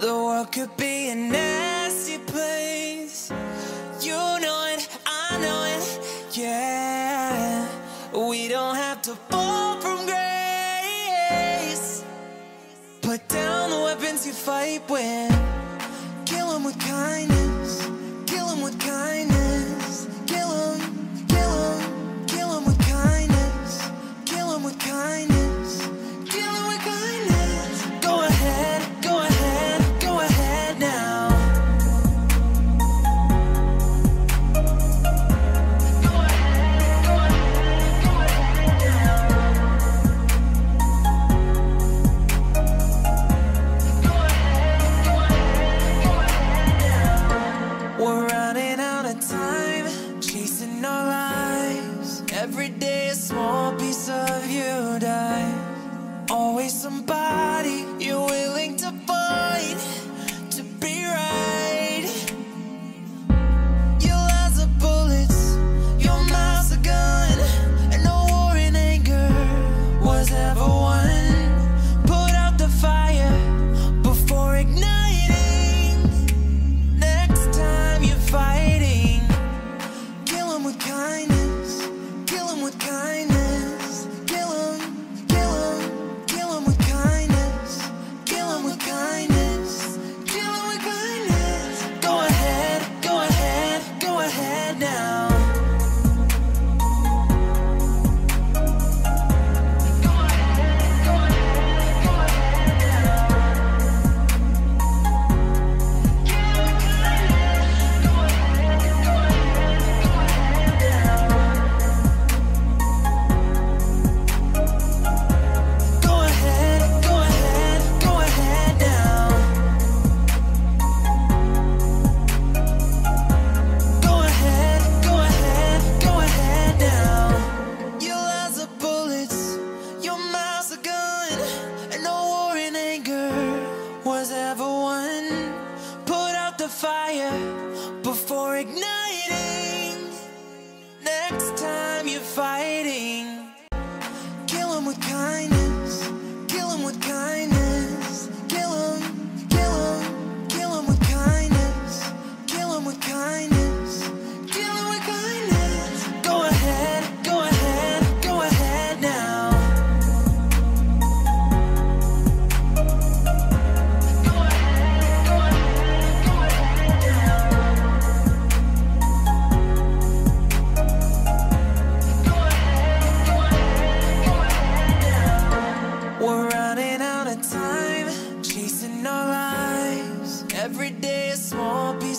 The world could be a nasty place. You know it, I know it, yeah. We don't have to fall from grace. Put down the weapons you fight with. We're running out of time, chasing our lives. Every day a small piece of you. I know. was ever one. Put out the fire before igniting. Next time you're fighting Kill with kindness, kill with kindness. our lives. Every day a small piece.